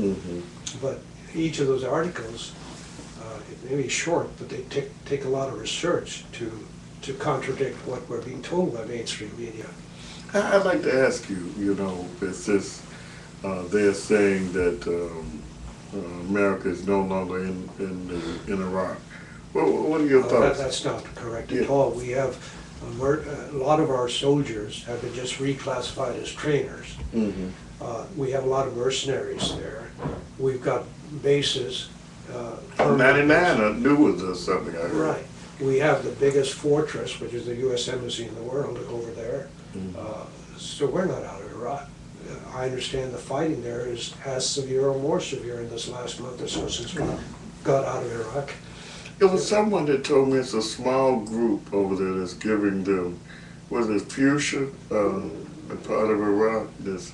Mhm. But each of those articles, uh, it may be short, but they take, take a lot of research to, to contradict what we're being told by mainstream media. I- I'd like to ask you, you know, it's this, uh, they're saying that um, uh, America is no longer in, in, in Iraq. What, what are your Uh, that- thoughts? That's not correct Yeah. at all. We have, a mer- a lot of our soldiers have been just reclassified as trainers. Mhm. Uh, We have a lot of mercenaries there. We've got bases. uh, Ninety-nine, I knew was uh, something I heard. Right. We have the biggest fortress, which is the US Embassy in the world over there. Mm. Uh, So we're not out of Iraq. I understand the fighting there is as severe or more severe in this last month or so since we got out of Iraq. It was someone that told me it's a small group over there that's giving them, was it Fuchsia, uh, a part of Iraq, that's,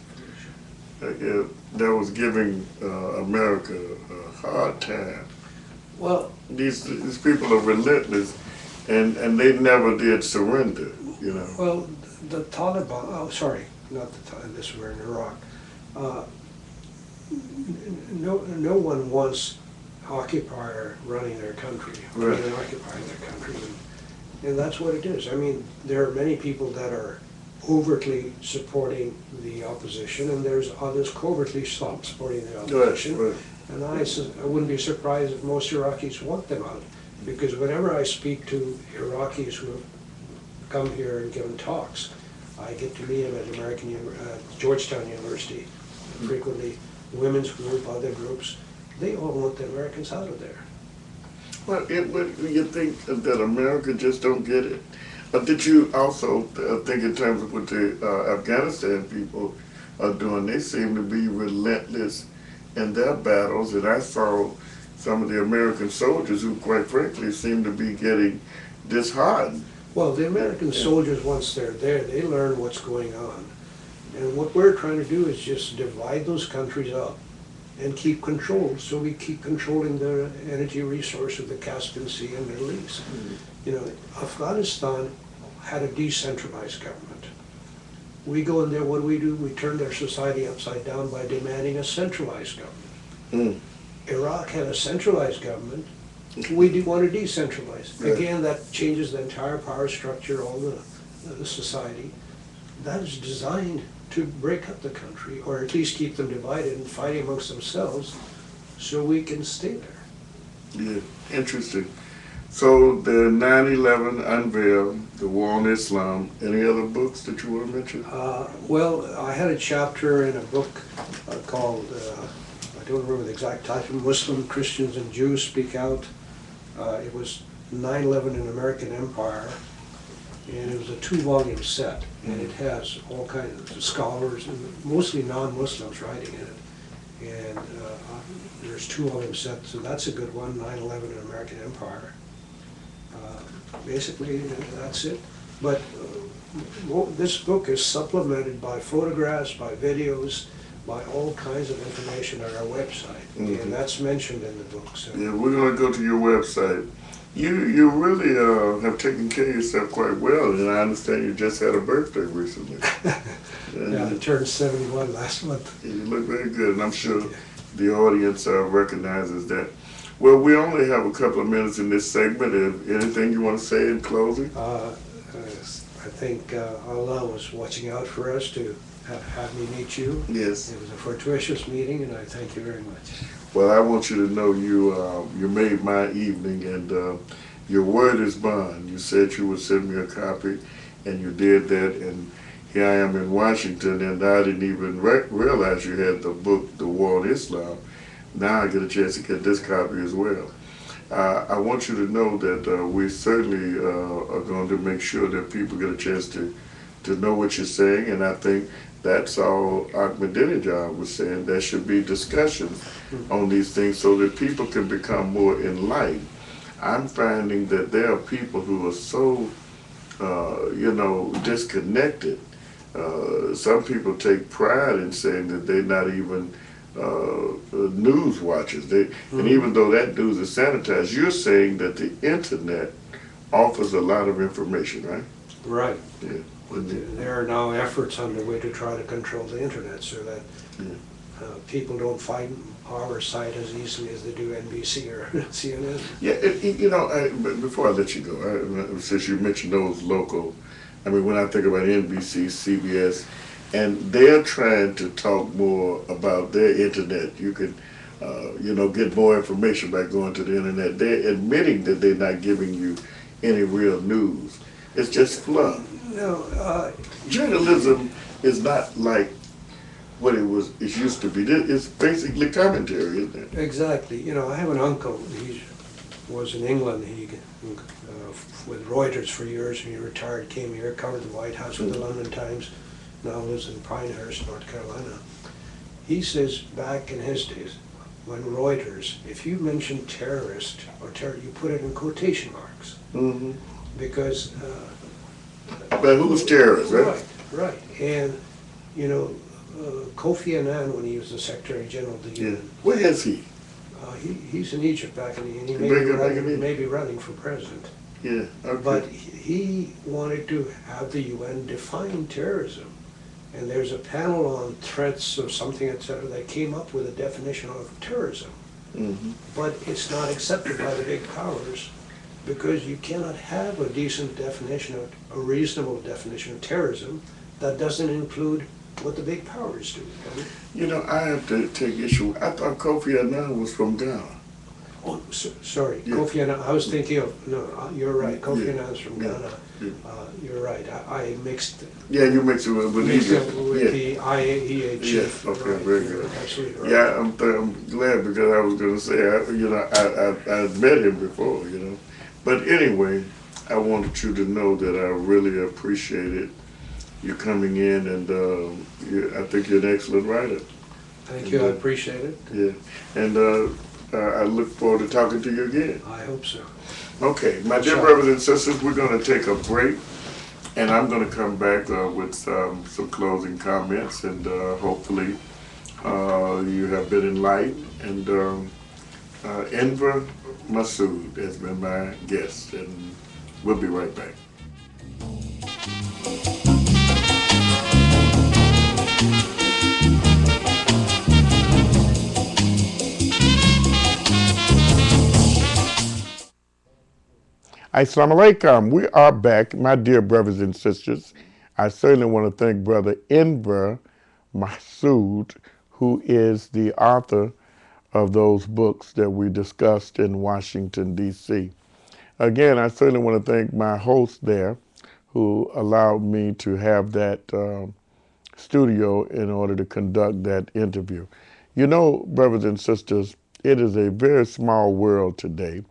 uh, that was giving uh, America a hard time. Well, These, these people are relentless, and, and they never did surrender, you know. Well, the Taliban, oh, sorry, not the Taliban, this we're in Iraq. Uh, No, no one wants occupier running their country, or Right. occupying their country. and- And that's what it is. I mean, there are many people that are overtly supporting the opposition, and there's others covertly supporting the opposition. right. And I, I wouldn't be surprised if most Iraqis want them out, because whenever I speak to Iraqis who have come here and given talks, I get to meet them at American, uh, Georgetown University frequently, women's group, other groups, they all want the Americans out of there. Well, it, but you think that America just don't get it? Uh, did you also uh, think in terms of what the uh, Afghanistan people are doing? They seem to be relentless in their battles, and I saw some of the American soldiers who, quite frankly, seem to be getting disheartened. Well, the American soldiers, once they're there, they learn what's going on. And what we're trying to do is just divide those countries up and keep control, so we keep controlling the energy resource of the Caspian Sea and Middle East. You know, Afghanistan had a decentralized government. We go in there, what do we do? We turn their society upside down by demanding a centralized government. Mm. Iraq had a centralized government, we do want to decentralize. Right. Again, that changes the entire power structure, all the, the society. That is designed to break up the country, or at least keep them divided and fighting amongst themselves, so we can stay there. Yeah, interesting. So the 9/11 unveiled, the war on Islam. Any other books that you want to mention? Uh, Well, I had a chapter in a book uh, called, uh, I don't remember the exact title, Muslim, Christians, and Jews Speak Out. Uh, It was 9/11 in American Empire, and it was a two-volume set, and it has all kinds of scholars, and mostly non-Muslims writing in it. And uh, there's two volume set, so that's a good one, 9/11 and American Empire. Uh, Basically, that's it. But uh, this book is supplemented by photographs, by videos, by all kinds of information on our website. Mhm. And that's mentioned in the book, so. Yeah, we're gonna go to your website. You you really uh, have taken care of yourself quite well, and I understand you just had a birthday recently. Yeah, I turned seventy-one last month. You look very good, and I'm sure the audience uh, recognizes that. Well, we only have a couple of minutes in this segment. If anything you want to say in closing? Uh, uh, I think uh, Allah was watching out for us to have, have me meet you. Yes. It was a fortuitous meeting, and I thank you very much. Well, I want you to know you uh, you made my evening, and uh, your word is bond. You said you would send me a copy, and you did that. And here I am in Washington, and I didn't even re- realize you had the book, The War on Islam. Now I get a chance to get this copy as well. Uh, I want you to know that uh, we certainly uh, are going to make sure that people get a chance to to know what you're saying, and I think that's all Ahmadinejad was saying. There should be discussions on these things so that people can become more enlightened. I'm finding that there are people who are so, uh, you know, disconnected. Uh, some people take pride in saying that they're not even uh, news watchers. They, And even though that news is sanitized, you're saying that the internet offers a lot of information, right? Right. Yeah. There are now efforts underway to try to control the internet so that uh, people don't find our site as easily as they do NBC or CNN. Yeah, it, it- you know, I, but before I let you go, I, since you mentioned those local, I mean, when I think about NBC, CBS, and they're trying to talk more about their internet, you can, uh, you know, get more information by going to the internet. They're admitting that they're not giving you any real news. It's just fluff. No, uh, Journalism is not like what it was. It used to be. It's basically commentary, isn't it? exactly. You know, I have an uncle. He was in England. He uh, with Reuters for years. When he retired, came here, covered the White House with the London Times. Now lives in Pinehurst, North Carolina. He says back in his days, when Reuters, if you mentioned terrorist or terror, you put it in quotation marks Mm-hmm. because. Uh, But who's terrorists, right? Right, right. And, you know, uh, Kofi Annan, when he was the Secretary General of the Yeah. UN, Where is he? uh, he, he's in Egypt back in, and he may be, in- back in running, Egypt. may be running for president. Yeah. Okay. But he he wanted to have the UN define terrorism. And there's a panel on threats or something, et cetera, that came up with a definition of terrorism. Mhm. But it's not accepted by the big powers because you cannot have a decent definition of, a reasonable definition of terrorism that doesn't include what the big powers do. You know, I have to take issue. I thought Kofi Annan was from Ghana. Oh, so- sorry, Yeah. Kofi Annan, I was thinking of, no, uh, you're right, Kofi Yeah. Annan's from Yeah. Ghana. Yeah. Uh, You're right, I I mixed, Yeah, you mixed it with, mixed it with yeah. the IAEA chief. Yeah, okay, Right, very you're good. Absolutely right. Yeah, I'm, th- I'm glad because I was going to say, I, you know, I, I, I'd met him before, you know. But anyway, I wanted you to know that I really appreciated you coming in and um, you, I think you're an excellent writer. Thank you, I appreciate it. Yeah. And uh, uh, I look forward to talking to you again. I hope so. Okay, my dear brothers and sisters, we're going to take a break, and I'm going to come back uh, with um, some closing comments, and uh, hopefully uh, you have been enlightened. And um, uh, Enver Masud has been my guest, and we'll be right back. Assalamu alaikum. We are back, my dear brothers and sisters. I certainly want to thank Brother Enver Masud, who is the author of those books that we discussed in Washington, D.C. Again, I certainly want to thank my host there, who allowed me to have that um, studio in order to conduct that interview. You know, brothers and sisters, it is a very small world today.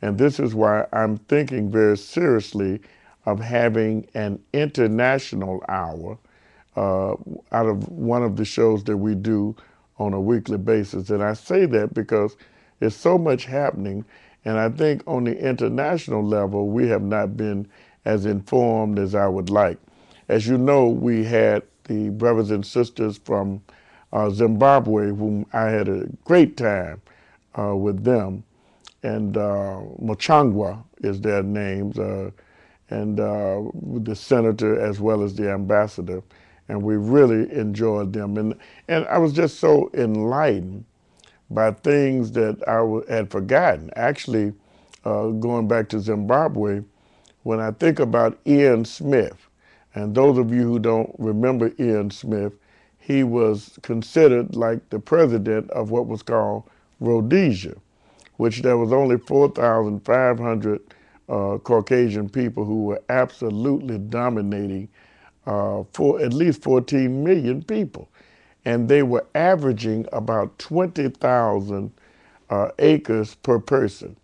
And this is why I'm thinking very seriously of having an international hour uh, out of one of the shows that we do on a weekly basis. And I say that because there's so much happening. And I think on the international level, we have not been as informed as I would like. As you know, we had the brothers and sisters from uh, Zimbabwe, whom I had a great time uh, with them and uh, Mochangwa is their names, uh, and uh, the senator as well as the ambassador, and we really enjoyed them. And and I was just so enlightened by things that I had forgotten. Actually, uh, going back to Zimbabwe, when I think about Ian Smith, and those of you who don't remember Ian Smith, he was considered like the president of what was called Rhodesia which there was only 4,500 uh, Caucasian people who were absolutely dominating uh, for at least 14 million people. And they were averaging about 20,000 uh, acres per person.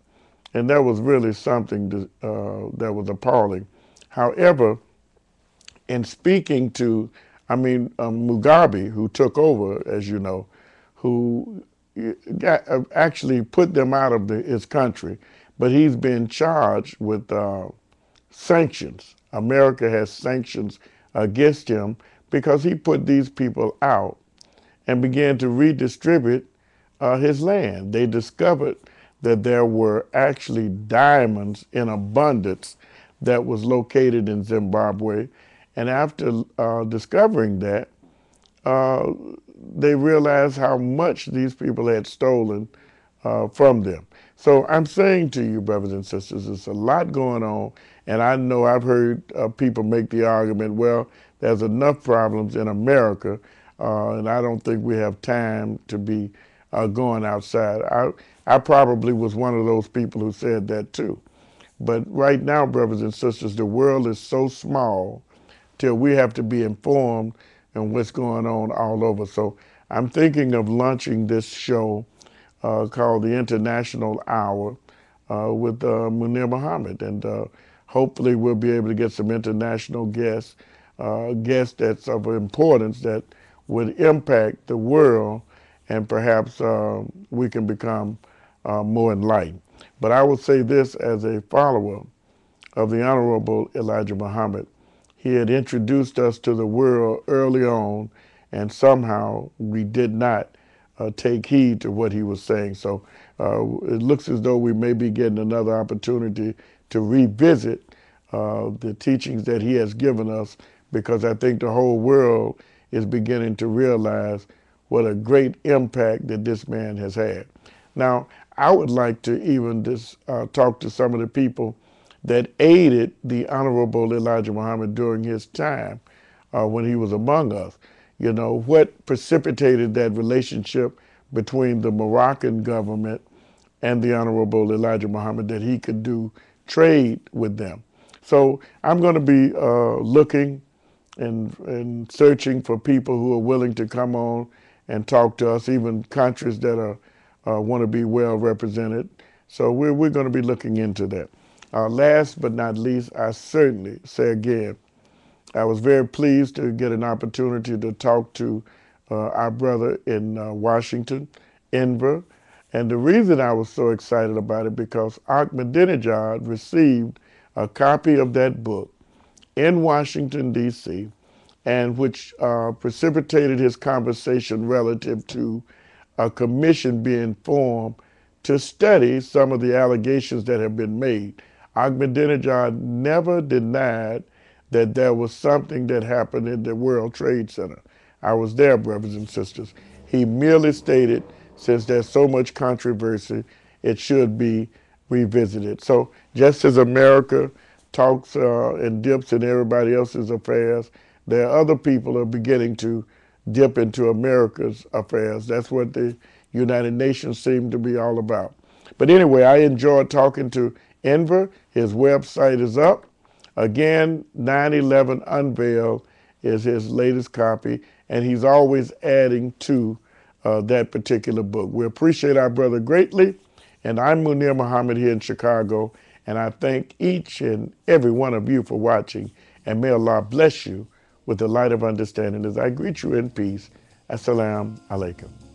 And that was really something to, uh, that was appalling. However, in speaking to, I mean, um, Mugabe, who took over, as you know, who got, uh, actually put them out of the, his country, but he's been charged with uh, sanctions. America has sanctions against him because he put these people out and began to redistribute uh, his land. They discovered that there were actually diamonds in abundance that was located in Zimbabwe. And after uh, discovering that, uh, they realized how much these people had stolen uh, from them. So I'm saying to you, brothers and sisters, there's a lot going on, and I know I've heard uh, people make the argument, well, there's enough problems in America, uh, and I don't think we have time to be uh, going outside. I, I probably was one of those people who said that too. But right now, brothers and sisters, the world is so small till we have to be informed and what's going on all over. So I'm thinking of launching this show uh, called the International Hour uh, with uh, Munir Muhammad. And uh, hopefully we'll be able to get some international guests, uh, guests that's of importance that would impact the world and perhaps uh, we can become more enlightened. But I will say this as a follower of the Honorable Elijah Muhammad. He had introduced us to the world early on, and somehow we did not uh, take heed to what he was saying. So uh, it looks as though we may be getting another opportunity to revisit uh, the teachings that he has given us because I think the whole world is beginning to realize what a great impact that this man has had. Now, I would like to even just uh, talk to some of the people that aided the Honorable Elijah Muhammad during his time uh, when he was among us. You know, what precipitated that relationship between the Moroccan government and the Honorable Elijah Muhammad that he could do trade with them. So I'm going to be uh, looking and, and searching for people who are willing to come on and talk to us, even countries that are uh, want to be well represented. So we're, we're going to be looking into that. Uh, last but not least, I certainly say again, I was very pleased to get an opportunity to talk to uh, our brother in uh, Washington, Enver. And the reason I was so excited about it because Ahmadinejad received a copy of that book in Washington, D.C., and which uh, precipitated his conversation relative to a commission being formed to study some of the allegations that have been made. Ahmadinejad never denied that there was something that happened in the World Trade Center. I was there, brothers and sisters. He merely stated, since there's so much controversy, it should be revisited. So just as America talks uh, and dips in everybody else's affairs, there are other people are beginning to dip into America's affairs. That's what the United Nations seem to be all about. But anyway, I enjoyed talking to Enver. His website is up. Again, 911 Unveiled is his latest copy, and he's always adding to uh, that particular book. We appreciate our brother greatly, and I'm Munir Muhammad here in Chicago, and I thank each and every one of you for watching, and may Allah bless you with the light of understanding as I greet you in peace. Assalamu alaikum.